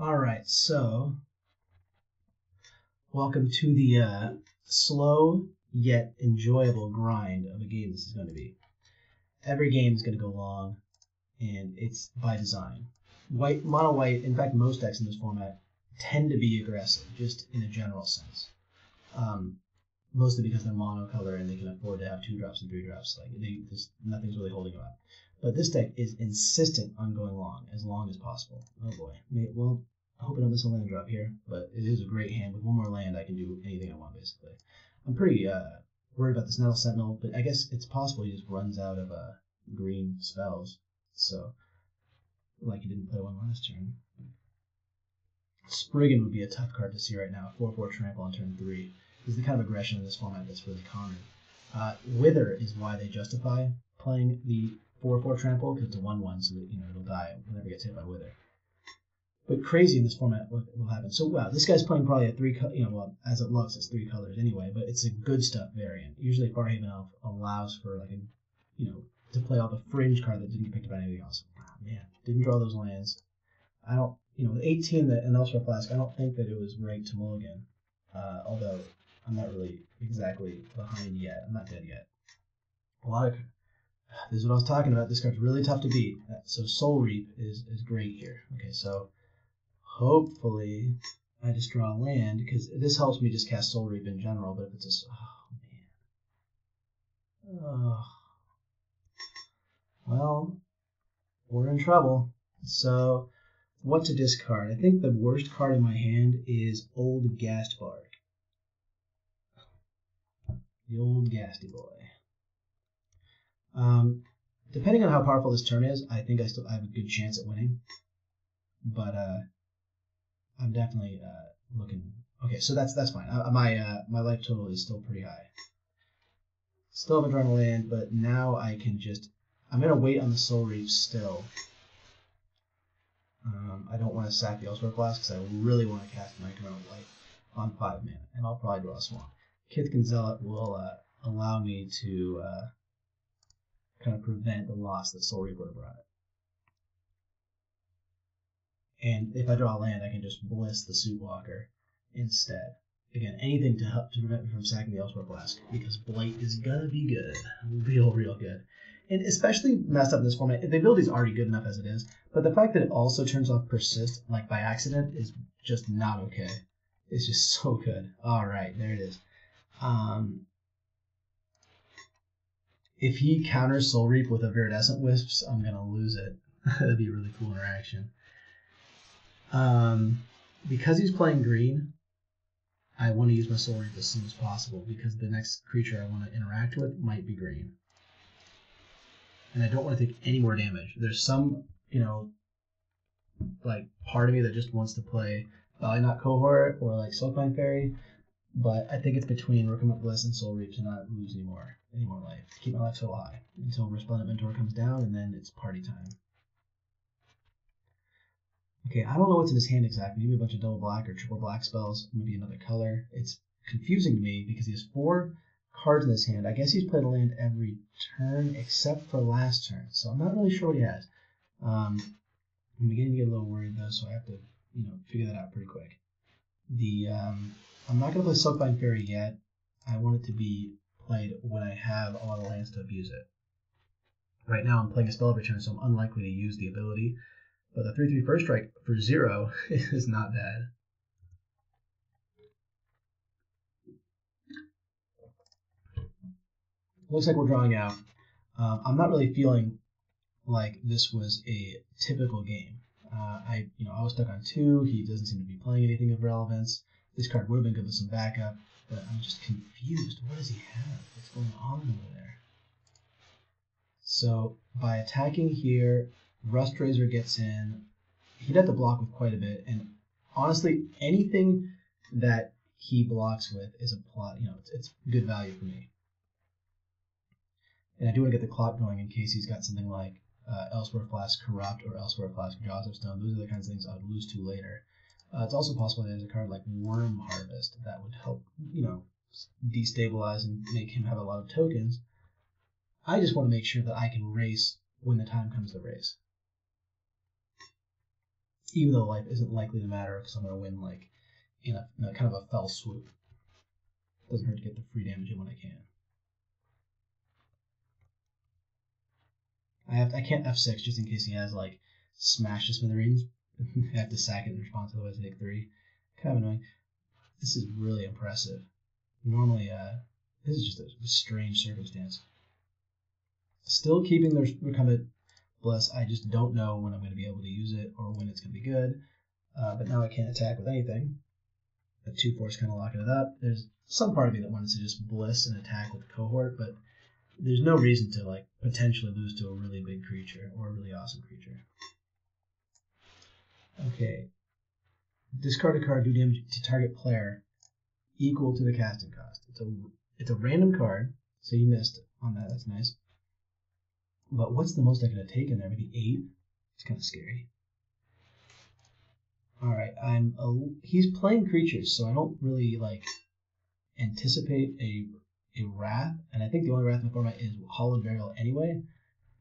All right, so welcome to the uh, slow yet enjoyable grind of a game this is going to be. Every game is going to go long, and it's by design. White, mono white, in fact, most decks in this format tend to be aggressive, just in a general sense. Um, mostly because they're monocolor and they can afford to have two drops and three drops. Like they, there's nothing's really holding them up. But this deck is insistent on going long, as long as possible. Oh boy. Well, I hope I don't miss a land drop here, but it is a great hand. With one more land, I can do anything I want, basically. I'm pretty uh, worried about this Nettle Sentinel, but I guess it's possible he just runs out of uh, green spells. So, like he didn't play one last turn. Spriggan would be a tough card to see right now. 4-4 trample on turn 3 is the kind of aggression in this format that's really common. Uh, Wither is why they justify playing the 4-4 trample because it's a 1-1, so that you know it'll die whenever it gets hit by Wither. But crazy in this format what will happen. So wow, this guy's playing probably a three, you know, well as it looks, it's three colors anyway. But it's a good stuff variant. Usually Farhaven Elf allows for like a, you know, to play off a fringe card that didn't get picked up by anybody else. Ah, man, didn't draw those lands. I don't, you know, with 18 and Elsewhere Flask, I don't think that it was right to mulligan. Uh, although I'm not really exactly behind yet. I'm not dead yet. A lot of this is what I was talking about. This card's really tough to beat. So Soul Reap is, is great here. Okay, so hopefully I just draw land because this helps me just cast Soul Reap in general. But if it's a oh man, oh, well, we're in trouble. So what to discard? I think the worst card in my hand is Old Ghastbark. The old Gasty boy. Um, depending on how powerful this turn is, I think I still have a good chance at winning. But uh, I'm definitely uh, looking. Okay, so that's that's fine. Uh, my uh, my life total is still pretty high. Still haven't drawn a land, but now I can just. I'm gonna wait on the Soul Reap still. Um, I don't want to sack the Elsewhere Flask because I really want to cast my Command Light on five mana, and I'll probably draw a Swamp. Kithkin Zealot will uh, allow me to uh, kind of prevent the loss that Soul Reap would have brought. And if I draw land, I can just bliss the Sootwalker instead. Again, anything to help to prevent me from sacking the Elsewhere Flask, because Blight is gonna be good, real, real good. And especially messed up in this format. The ability's already good enough as it is, but the fact that it also turns off Persist, like by accident, is just not okay. It's just so good. All right, there it is. Um, if he counters Soul Reap with a Viridescent Wisps, I'm gonna lose it. That'd be a really cool interaction. Um, because he's playing green, I want to use my Soul Reap as soon as possible because the next creature I want to interact with might be green. And I don't want to take any more damage. There's some, you know, like part of me that just wants to play Ballynock Cohort or like Silkbind Faerie, but I think it's between Recumbent Bliss and Soul Reap to not lose any more, any more life. To keep my life so high until Resplendent Mentor comes down, and then it's party time. Okay, I don't know what's in his hand exactly. Maybe a bunch of double black or triple black spells. Maybe another color. It's confusing to me because he has four cards in his hand. I guess he's played a land every turn except for last turn. So I'm not really sure what he has. Um, I'm beginning to get a little worried though, so I have to, you know, figure that out pretty quick. The um, I'm not to play Silkbind Faerie yet. I want it to be played when I have a lot of lands to abuse it. Right now I'm playing a spell return, so I'm unlikely to use the ability. But the 3 3 first strike for zero is not bad. Looks like we're drawing out. Um, I'm not really feeling like this was a typical game. Uh, I, you know, I was stuck on two. He doesn't seem to be playing anything of relevance. This card would have been good with some backup, but I'm just confused. What does he have? What's going on over there? So by attacking here, Rustrazor gets in. He'd have to block with quite a bit, and honestly, anything that he blocks with is a plot. You know, it's, it's good value for me. And I do want to get the clock going in case he's got something like uh, Elsewhere Flask Corrupt or Elsewhere Flask Jaws of Stone. Those are the kinds of things I would lose to later. Uh, it's also possible that there's a card like Worm Harvest that would help, you know, destabilize and make him have a lot of tokens. I just want to make sure that I can race when the time comes to race. even though life isn't likely to matter because I'm going to win like in a, in a kind of a fell swoop. Doesn't hurt to get the free damage in when I can. I have I can't F6 just in case he has like smash the smithereens. I have to sack it in response, otherwise I take three. Kind of annoying. This is really impressive. Normally, uh, this is just a, strange circumstance. Still keeping their Recumbent Bliss. I just don't know when I'm going to be able to use it or when it's going to be good. Uh, but now I can't attack with anything. The two force kind of locking it up. There's some part of me that wants to just bliss and attack with the cohort, but there's no reason to like potentially lose to a really big creature or a really awesome creature. Okay. Discard a card, do damage to target player equal to the casting cost. It's a it's a random card, so you missed on that. That's nice. But what's the most I could have taken there? Maybe eight. It's kind of scary. All right, I'm a, he's playing creatures, so I don't really like anticipate a a wrath, and I think the only wrath in the format is Hallowed Burial anyway.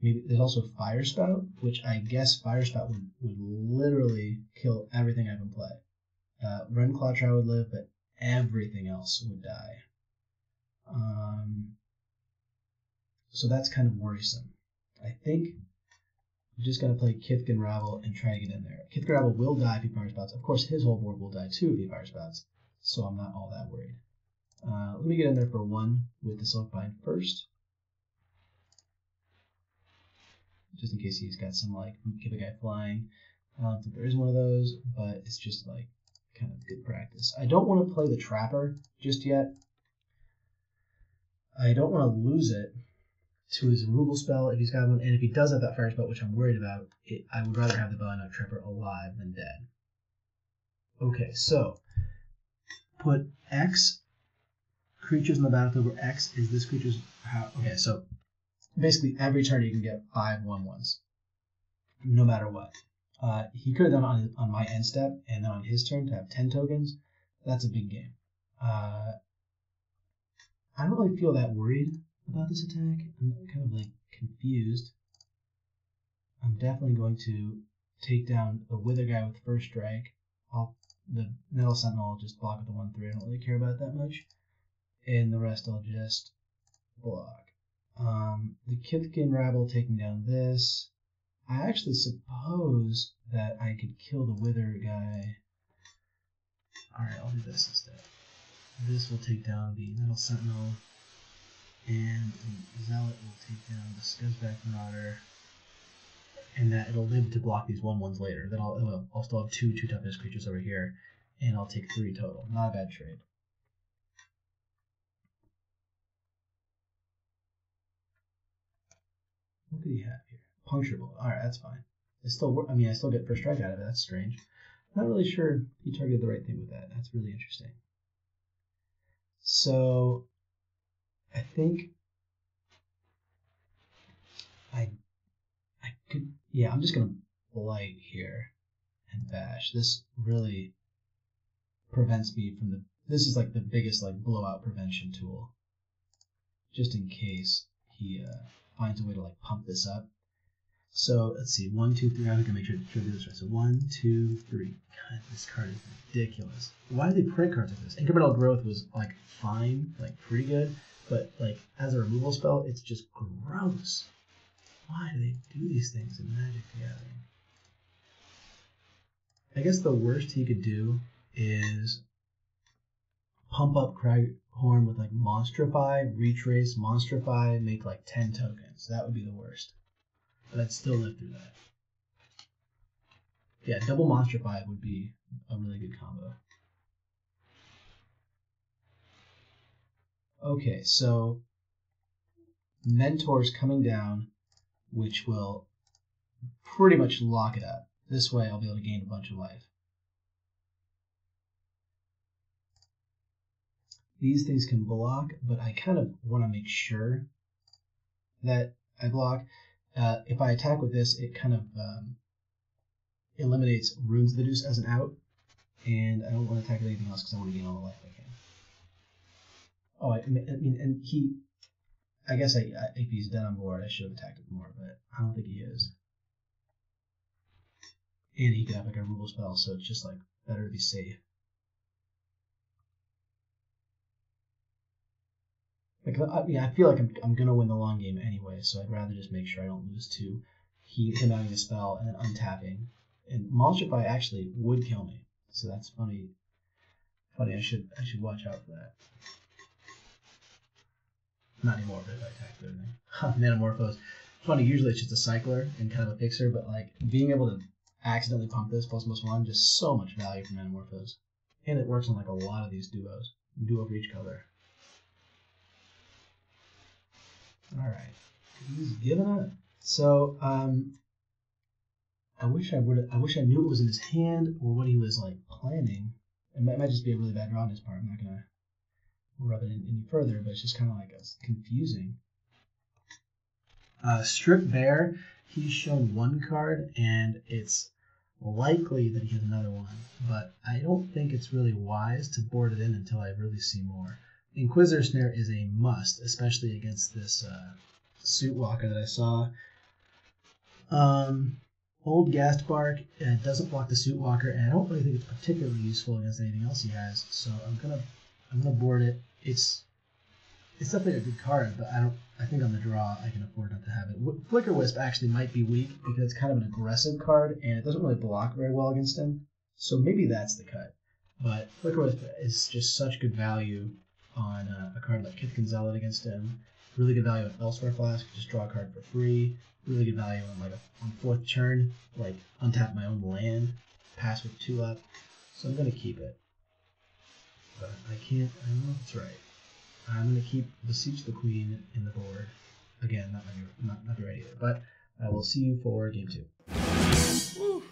Maybe there's also Firespout, which I guess Firespout would, would literally kill everything I can play. Uh, Ren Clawtrap would live, but everything else would die. Um, so that's kind of worrisome. I think I'm just gonna play Kithkin Rabble and try to get in there. Kithkin Rabble will die if he fire spouts. Of course, his whole board will die too if he fire spouts, so I'm not all that worried. Uh, let me get in there for one with the Silkbind first. Just in case he's got some like give a guy flying. I don't think there is one of those, but it's just like kind of good practice. I don't want to play the Trapper just yet. I don't want to lose it to his removal spell if he's got one, and if he does have that fire spell, which I'm worried about, it, I would rather have the Belly Trapper alive than dead. Okay, so put X creatures in the battlefield where X is this creature's how okay, so basically every turn you can get five one ones. No matter what. Uh, he could have done on on my end step and then on his turn to have ten tokens. That's a big game. Uh, I don't really feel that worried about this attack. I'm kind of like confused. I'm definitely going to take down the Wither guy with first strike. I'll the Nettle Sentinel just block with the one three. I don't really care about that much and the rest I'll just block. Um, the Kithkin Rabble taking down this. I actually suppose that I could kill the Wither guy. Alright, I'll do this instead. This will take down the Nettle Sentinel, and the Zealot will take down the Scuzzback Marauder, and that it'll live to block these 1 1s later. Then I'll, I'll still have two 2 toughness creatures over here, and I'll take 3 total. Not a bad trade. What could he have here? Puncture bullet. All right, that's fine. It still, I mean, I still get first strike out of it. That's strange. Not really sure he targeted the right thing with that. That's really interesting. So, I think I, I could, yeah, I'm just gonna blight here and bash. This really prevents me from the. This is like the biggest like blowout prevention tool. Just in case he. Uh, finds a way to like pump this up. So let's see, one, two, three. I'm gonna make sure to do this right. So one, two, three. God, this card is ridiculous. Why do they print cards like this? Incremental growth was like fine, like pretty good, but like as a removal spell, it's just gross. Why do they do these things in Magic the Gathering? I guess the worst he could do is pump up Craghorn with like Monstrify, Retrace, Monstrify, make like 10 tokens. That would be the worst. But I'd still live through that. Yeah, double Monstrify would be a really good combo. Okay, so Mentor's coming down, which will pretty much lock it up. This way I'll be able to gain a bunch of life. These things can block, but I kind of want to make sure that I block. Uh, if I attack with this, it kind of um, eliminates Runes of the Deuce as an out, and I don't want to attack with anything else because I want to gain all the life I can. Oh, I, I mean, and he, I guess I, I, if he's dead on board, I should have attacked with more, but I don't think he is. and he could have like a removal spell, so it's just like better to be safe. Like I, yeah, I feel like I'm, I'm gonna win the long game anyway, so I'd rather just make sure I don't lose to he him having a spell and then untapping. And Monstrify actually would kill me, so that's funny. Funny, I should I should watch out for that. Not anymore, but if I attack thing. Manamorphose. Funny, usually it's just a cycler and kind of a fixer, but like being able to accidentally pump this plus plus one, just so much value for Manamorphose. And it works on like a lot of these duos. Duo for each color. Alright. He's giving up. So, um I wish I would I wish I knew it was in his hand or what he was like planning. It might, it might just be a really bad draw on his part. I'm not gonna rub it in any further, but it's just kind of like a, confusing. Uh, Strip Bear, he's shown one card, and it's likely that he has another one, but I don't think it's really wise to board it in until I really see more. Inquisitor Snare is a must, especially against this uh, Sootwalker that I saw. Um, old Ghastbark uh, doesn't block the Sootwalker, and I don't really think it's particularly useful against anything else he has. So I'm gonna I'm gonna board it. It's it's definitely a good card, but I don't. I think on the draw I can afford not to have it. Flickerwisp actually might be weak because it's kind of an aggressive card and it doesn't really block very well against him. So maybe that's the cut. But Flickerwisp is just such good value on uh, a card like Kithkin Gonzalez against him. Really good value on Elsewhere Flask, just draw a card for free. Really good value on like a, on fourth turn, like untap my own land, pass with two up. So I'm gonna keep it. But I can't. I don't know if it's right. I'm gonna keep Beseech the Queen in the board. Again, not my, not not ready either. But I will see you for game two.